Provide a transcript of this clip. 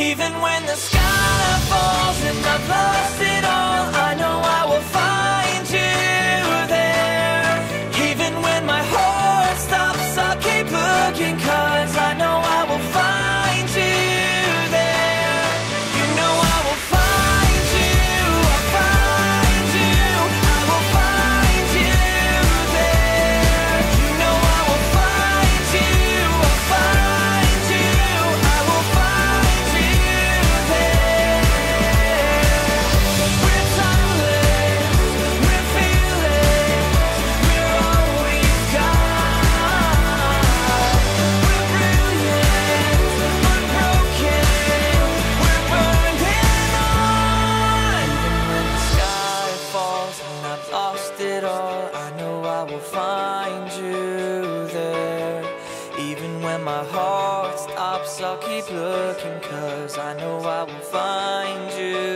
Even when the sky falls and I've lost it all will find you there. Even when my heart stops, I'll keep looking Cause I know I will find you.